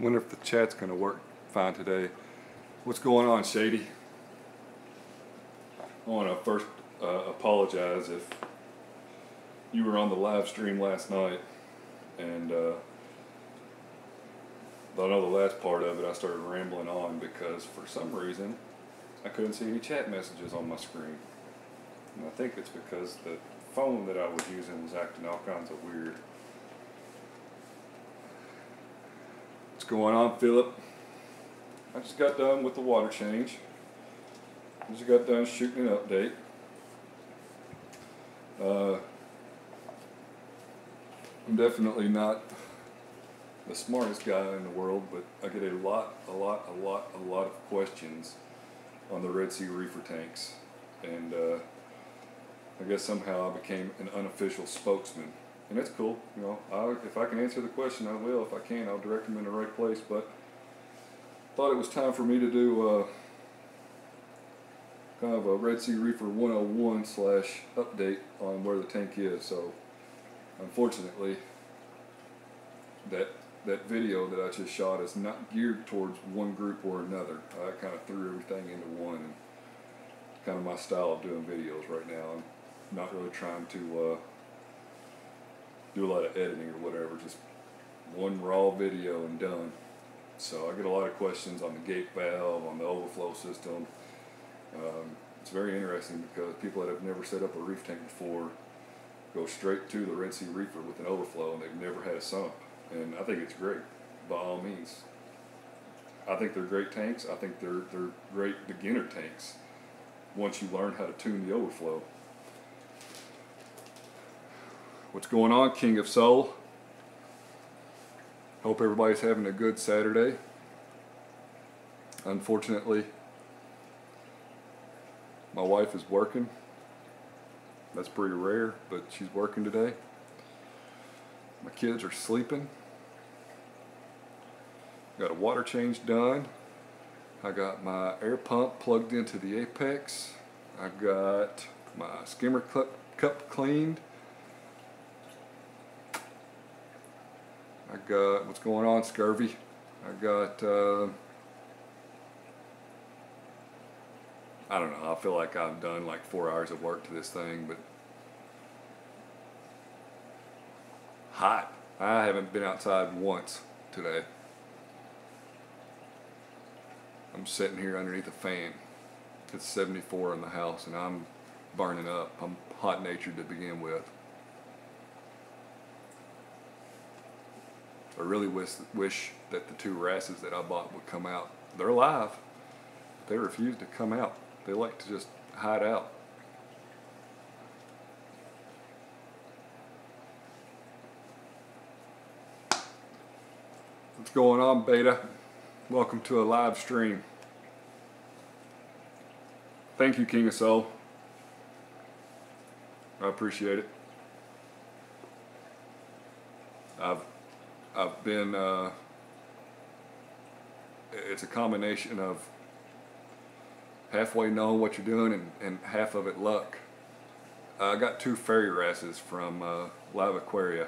Wonder if the chat's gonna work fine today. What's going on, Shady? I want to first uh, apologize if you were on the live stream last night, and uh, I know the last part of it I started rambling on because for some reason I couldn't see any chat messages on my screen, and I think it's because the phone that I was using was acting all kinds of weird. What's going on, Philip? I just got done with the water change. I just got done shooting an update. Uh, I'm definitely not the smartest guy in the world, but I get a lot, a lot, a lot, a lot of questions on the Red Sea reefer tanks. And uh, I guess somehow I became an unofficial spokesman. And that's cool, you know. I, if I can answer the question, I will. If I can't, I'll direct them in the right place. But thought it was time for me to do uh, kind of a Red Sea Reefer 101 slash update on where the tank is. So, unfortunately, that that video that I just shot is not geared towards one group or another. I kind of threw everything into one, and kind of my style of doing videos right now. I'm not really trying to uh, do a lot of editing or whatever. Just one raw video and done. So I get a lot of questions on the gate valve, on the overflow system. Um, it's very interesting because people that have never set up a reef tank before go straight to the Red Sea Reefer with an overflow and they've never had a sump. And I think it's great, by all means. I think they're great tanks. I think they're, they're great beginner tanks once you learn how to tune the overflow. What's going on, King of Soul? Hope everybody's having a good Saturday. Unfortunately, my wife is working. That's pretty rare, but she's working today. My kids are sleeping. Got a water change done. I got my air pump plugged into the Apex. I got my skimmer cup, cleaned. I got what's going on, scurvy. I got. Uh, I don't know. I feel like I've done like four hours of work to this thing, but hot. I haven't been outside once today. I'm sitting here underneath a fan. It's 74 in the house, and I'm burning up. I'm hot natured to begin with. I really wish, wish that the two wrasses that I bought would come out. They're alive. They refuse to come out. They like to just hide out. What's going on, Beta? Welcome to a live stream. Thank you, King of Soul. I appreciate it. I've I've been uh, it's a combination of halfway knowing what you're doing and, and half of it luck. I got two fairy wrasses from uh, LiveAquaria.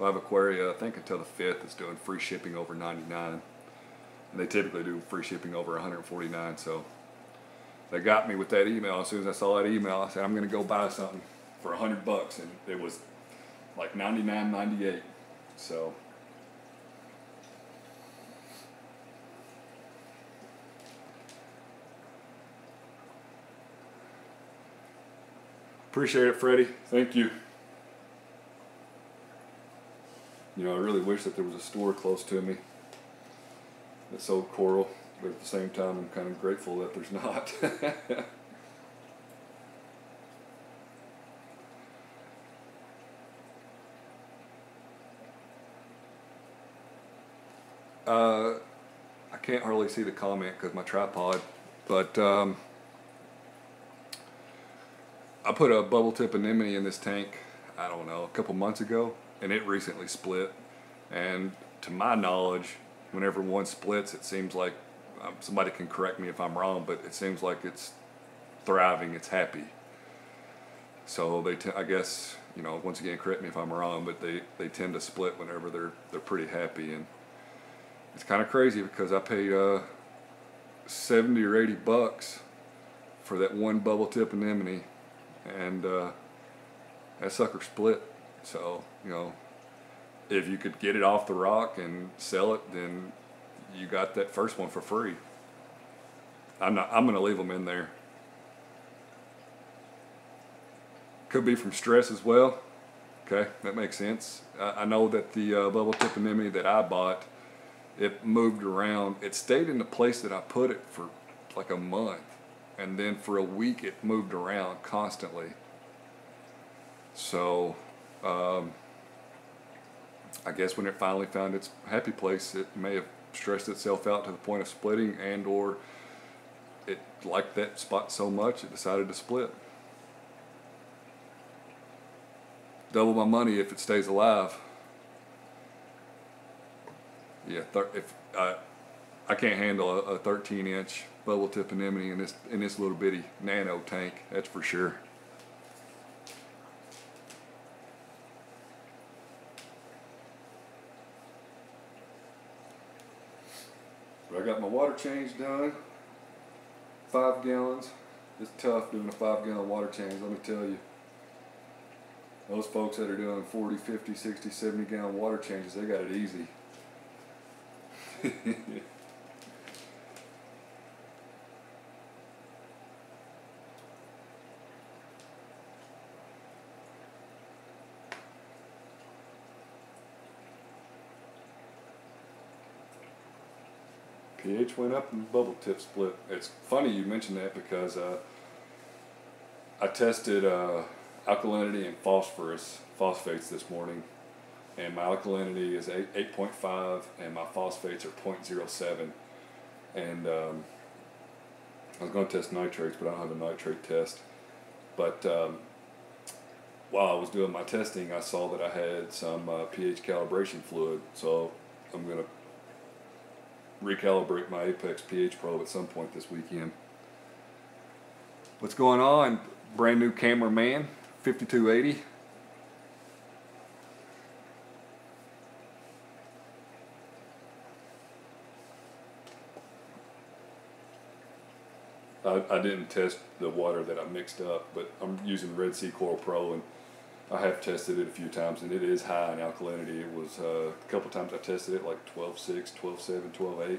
Live Aquaria, I think until the 5th, is doing free shipping over 99. And they typically do free shipping over 149, so they got me with that email. As soon as I saw that email, I said, I'm going to go buy something for 100 bucks. And it was like 99.98. So Appreciate it, Freddie. Thank you. You know, I really wish that there was a store close to me that sold coral, but at the same time, I'm kind of grateful that there's not. uh, I can't hardly see the comment because my tripod, but um, I put a bubble tip anemone in this tank, I don't know, a couple months ago, and it recently split. And to my knowledge, whenever one splits, it seems like um, somebody can correct me if I'm wrong, but it seems like it's thriving, it's happy. So they, I guess, you know, once again, correct me if I'm wrong, but they, they tend to split whenever they're they're pretty happy. And it's kind of crazy because I paid uh, 70 or 80 bucks for that one bubble tip anemone and uh, that sucker split. So, you know, if you could get it off the rock and sell it, then you got that first one for free. I'm not. I'm gonna leave them in there. Could be from stress as well. Okay, that makes sense. I, I know that the uh, bubble tip anemone that I bought, it moved around. It stayed in the place that I put it for like a month, and then for a week it moved around constantly. So, um, I guess when it finally found its happy place, it may have stressed itself out to the point of splitting, and or it liked that spot so much it decided to split. Double my money if it stays alive. Yeah, if I, I can't handle a, a 13 inch bubble tip anemone in this in this little bitty nano tank. That's for sure. But I got my water change done. Five gallons. It's tough doing a five gallon water change, let me tell you. Those folks that are doing 40, 50, 60, 70 gallon water changes, they got it easy. pH went up and bubble tip split. It's funny you mentioned that because uh, I tested uh, alkalinity and phosphorus phosphates this morning, and my alkalinity is 8, 8.5 and my phosphates are 0.07. And um, I was going to test nitrates, but I don't have a nitrate test. But um, while I was doing my testing, I saw that I had some uh, pH calibration fluid, so I'm going to recalibrate my Apex pH probe at some point this weekend. What's going on? Brand new cameraman, 5280. I, didn't test the water that I mixed up, but I'm using Red Sea Coral Pro and I have tested it a few times and it is high in alkalinity. It was uh, a couple times I tested it like 12.6, 12.7, 12.8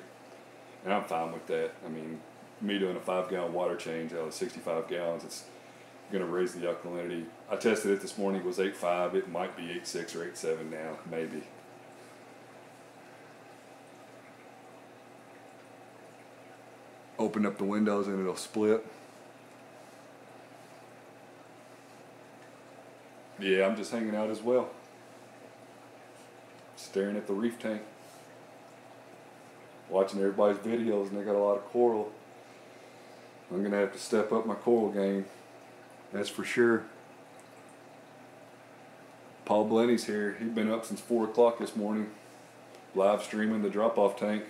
and I'm fine with that. I mean, me doing a five gallon water change out of 65 gallons, it's going to raise the alkalinity. I tested it this morning, it was 8.5. It might be 8.6 or 8.7 now, maybe. Open up the windows and it'll split. Yeah, I'm just hanging out as well. Staring at the reef tank. Watching everybody's videos and they got a lot of coral. I'm gonna have to step up my coral game. That's for sure. Paul Blenny's here. He's been up since four o'clock this morning, live streaming the drop-off tank.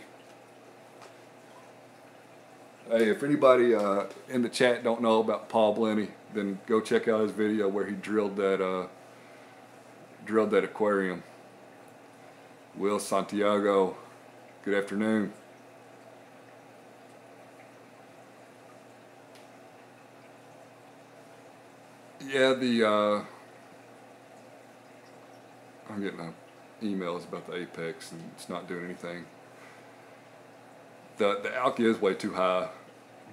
Hey, if anybody uh, in the chat don't know about Paul Blenny, then go check out his video where he drilled that uh, drilled that aquarium. Will Santiago, good afternoon. Yeah, the uh, I'm getting emails about the apex and it's not doing anything. The the alky is way too high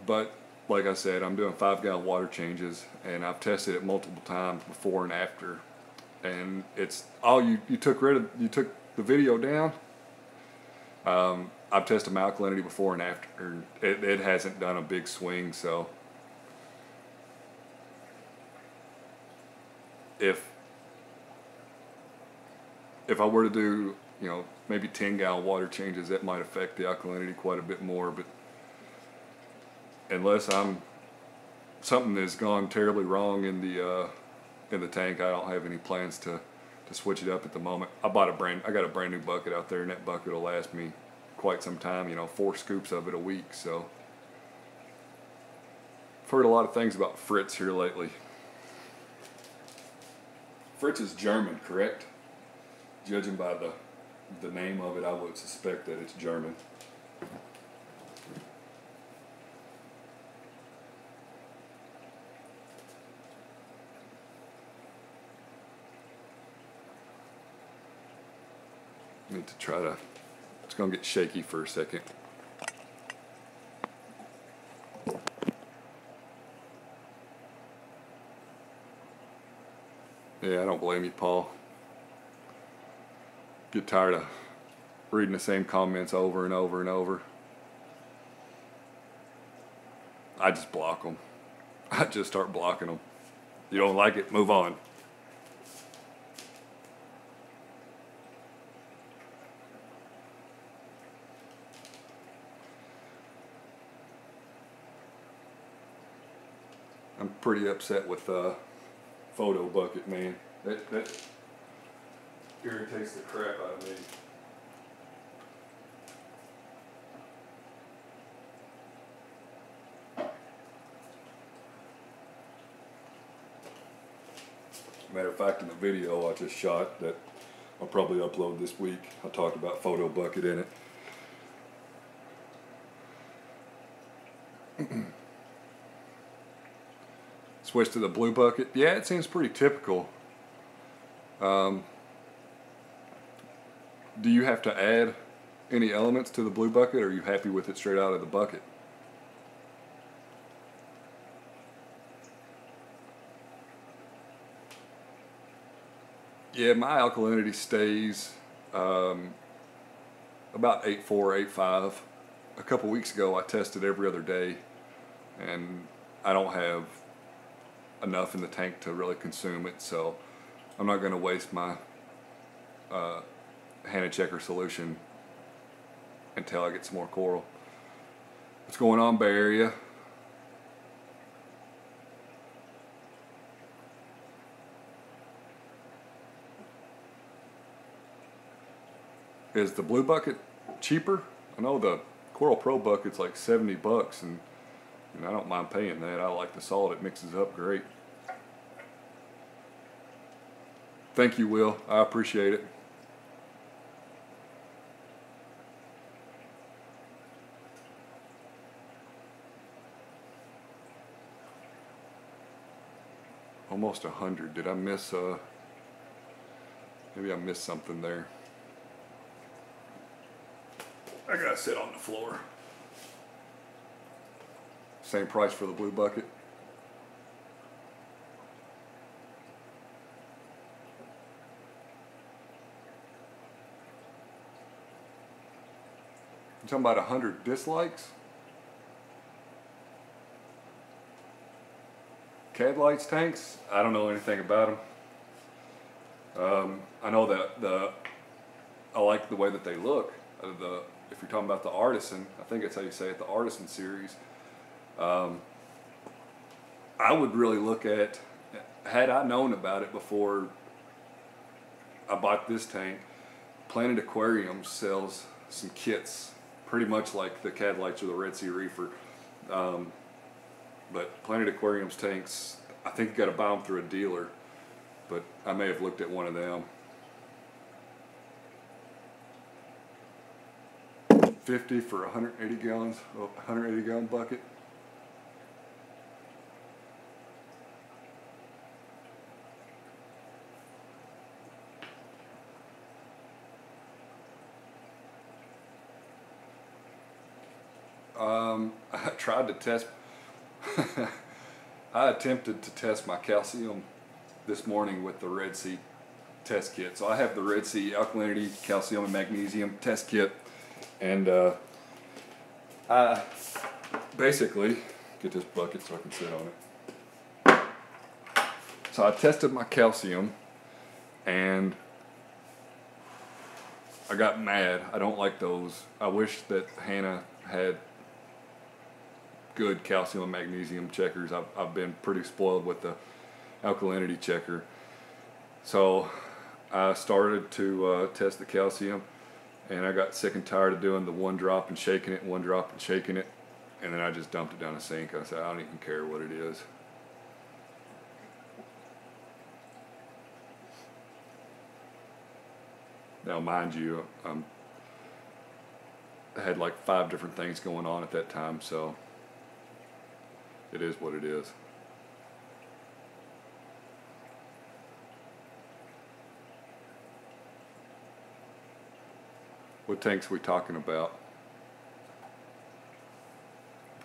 but like I said, I'm doing five gallon water changes, and I've tested it multiple times before and after, and it's all you you took rid of you took the video down. Um, I've tested my alkalinity before and after. It, it hasn't done a big swing, so if if I were to do you know maybe 10 gallon water changes, that might affect the alkalinity quite a bit more, but unless I'm something has gone terribly wrong in the uh, in the tank, I don't have any plans to to switch it up at the moment. I bought a brand I got a brand new bucket out there, and that bucket will last me quite some time. You know, four scoops of it a week. So I've heard a lot of things about Fritz here lately. Fritz is German, correct? Judging by the the name of it, I would suspect that it's German. To try to, it's gonna get shaky for a second. Yeah, I don't blame you, Paul. Get tired of reading the same comments over and over and over. I just block them. I just start blocking them. You don't like it, move on. I'm pretty upset with uh, Photobucket, man. That that irritates the crap out of me. Matter of fact, in the video I just shot that I'll probably upload this week, I talked about Photobucket in it. Switch to the blue bucket. Yeah, it seems pretty typical. Um, do you have to add any elements to the blue bucket or are you happy with it straight out of the bucket? Yeah, my alkalinity stays um, about 8.4, 8.5. A couple weeks ago I tested every other day and I don't have enough in the tank to really consume it so I'm not going to waste my uh, checker solution until I get some more coral. What's going on Bay Area? Is the blue bucket cheaper? I know the Coral Pro bucket's like 70 bucks and, and I don't mind paying that. I like the salt, it mixes up great. Thank you, Will. I appreciate it. Almost a hundred. Did I miss, uh, maybe I missed something there. I gotta sit on the floor. Same price for the blue bucket. You're talking about a hundred dislikes? CADLights tanks? I don't know anything about them. Um, I know that the I like the way that they look. Uh, the if you're talking about the artisan, I think that's how you say it, the artisan series. Um, I would really look at had I known about it before I bought this tank. Planet Aquarium sells some kits pretty much like the CADLights or the Red Sea Reefer. Um, but Planet Aquarium's tanks, I think you got to buy them through a dealer, but I may have looked at one of them. 50 for 180 gallons, 180 gallon bucket. Um, I tried to test, I attempted to test my calcium this morning with the Red Sea test kit. So I have the Red Sea alkalinity, calcium, and magnesium test kit. And uh, I basically, get this bucket so I can sit on it. So I tested my calcium and I got mad. I don't like those. I wish that Hanna had good calcium and magnesium checkers. I've, I've been pretty spoiled with the alkalinity checker. So I started to uh, test the calcium and I got sick and tired of doing the one drop and shaking it, one drop and shaking it. And then I just dumped it down the sink. I said, I don't even care what it is. Now, mind you, um, I had like five different things going on at that time, so it is what it is. What tanks are we talking about?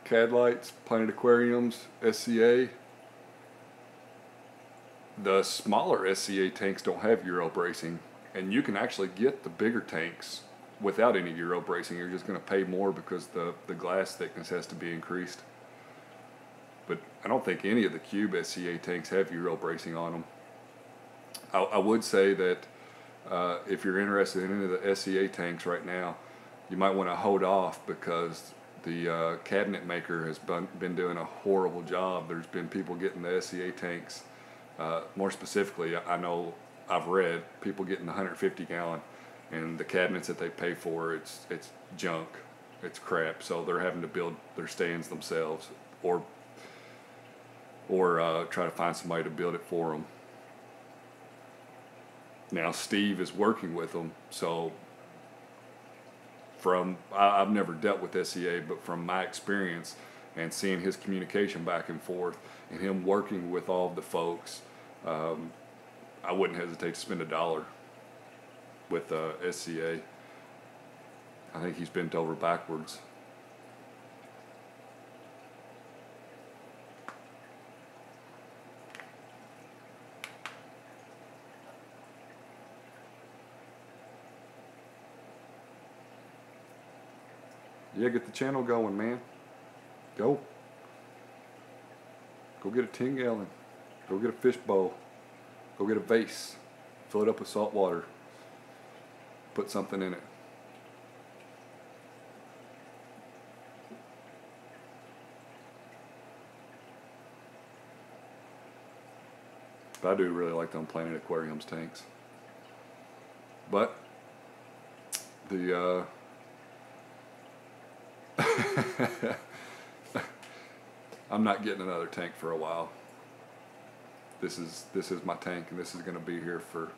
CAD lights, Planet Aquariums, SCA. The smaller SCA tanks don't have Euro bracing, and you can actually get the bigger tanks without any Euro bracing. You're just going to pay more because the, the glass thickness has to be increased. But I don't think any of the Cube SCA tanks have Euro bracing on them. I, I would say that uh, if you're interested in any of the SCA tanks right now, you might want to hold off because the uh, cabinet maker has been, been doing a horrible job. There's been people getting the SCA tanks. Uh, more specifically, I know I've read people getting the 150 gallon, and the cabinets that they pay for it's it's junk, it's crap. So they're having to build their stands themselves, or or uh, try to find somebody to build it for them. Now Steve is working with them, so from I, have never dealt with SCA, but from my experience and seeing his communication back and forth and him working with all the folks, um, I wouldn't hesitate to spend a dollar with uh, SCA. I think he's bent over backwards. Yeah, get the channel going, man. Go. Go get a 10 gallon. Go get a fish bowl. Go get a vase. Fill it up with salt water. Put something in it. But I do really like them Planet Aquariums tanks. But the uh, I'm not getting another tank for a while. This is this is my tank, and this is going to be here for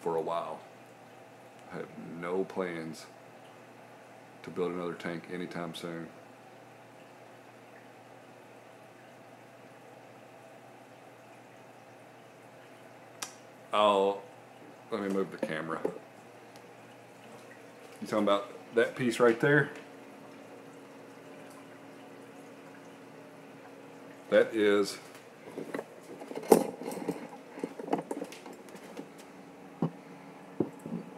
for a while. I have no plans to build another tank anytime soon. I'll let me move the camera. You talking about that piece right there? That is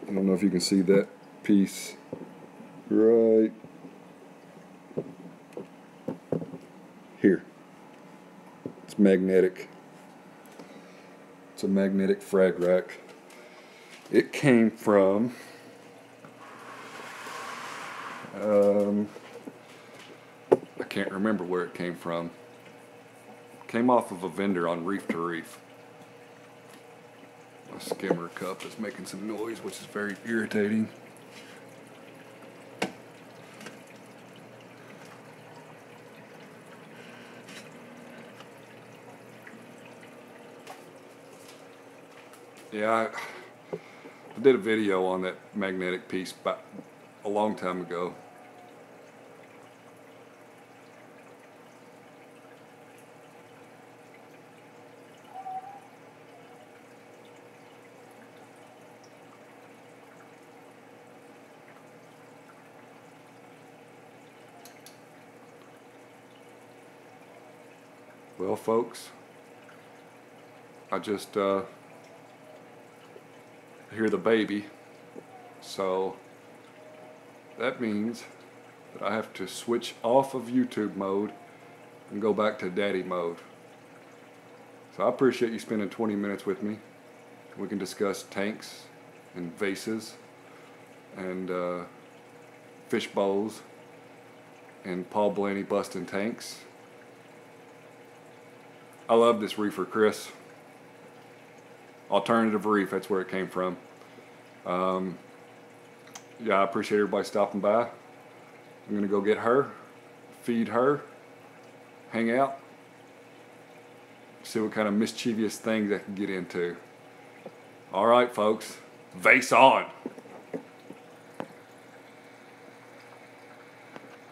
I don't know if you can see that piece right here. It's magnetic. It's a magnetic frag rack. It came from um, I can't remember where it came from. Came off of a vendor on Reef2Reef. My skimmer cup is making some noise, which is very irritating. Yeah, I, I did a video on that magnetic piece a long time ago. Well, folks, I just uh, hear the baby, so that means that I have to switch off of YouTube mode and go back to daddy mode. So I appreciate you spending 20 minutes with me. We can discuss tanks and vases and uh, fish bowls and Paul Blaney busting tanks. I love this reefer, Chris. Alternative Reef, that's where it came from. Um, yeah, I appreciate everybody stopping by. I'm going to go get her, feed her, hang out, see what kind of mischievous things I can get into. All right, folks. Vase on.